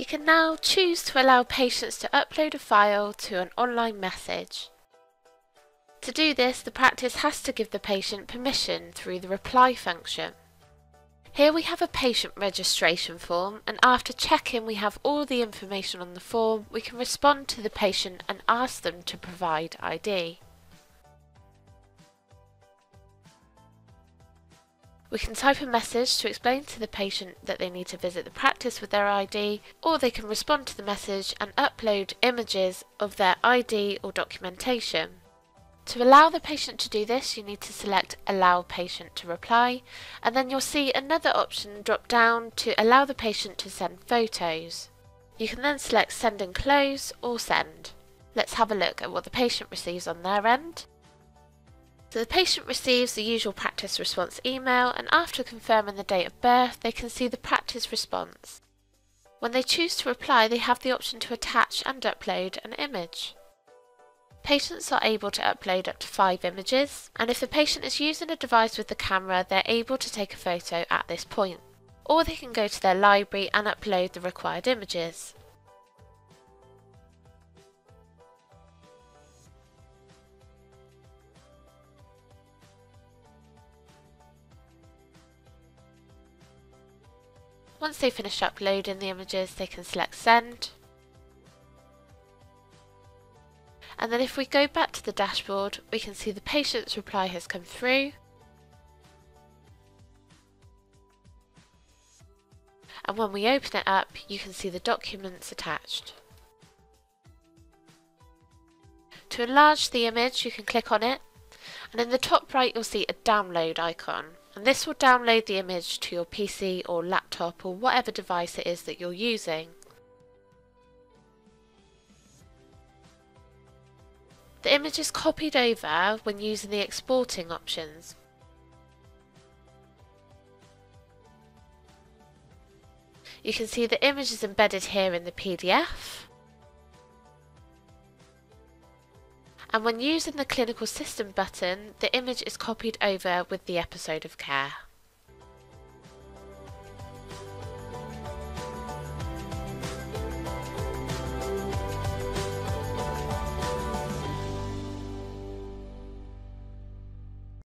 You can now choose to allow patients to upload a file to an online message. To do this, the practice has to give the patient permission through the reply function. Here we have a patient registration form and after checking we have all the information on the form, we can respond to the patient and ask them to provide ID. We can type a message to explain to the patient that they need to visit the practice with their ID, or they can respond to the message and upload images of their ID or documentation. To allow the patient to do this, you need to select Allow Patient to Reply, and then you'll see another option drop down to allow the patient to send photos. You can then select Send and Close or Send. Let's have a look at what the patient receives on their end. So the patient receives the usual practice response email and after confirming the date of birth they can see the practice response. When they choose to reply they have the option to attach and upload an image. Patients are able to upload up to 5 images and if the patient is using a device with the camera they're able to take a photo at this point. Or they can go to their library and upload the required images. Once they finish uploading the images, they can select send. And then if we go back to the dashboard, we can see the patient's reply has come through. And when we open it up, you can see the documents attached. To enlarge the image, you can click on it, and in the top right you'll see a download icon and this will download the image to your PC or laptop or whatever device it is that you're using. The image is copied over when using the exporting options. You can see the image is embedded here in the PDF. And when using the clinical system button, the image is copied over with the episode of care.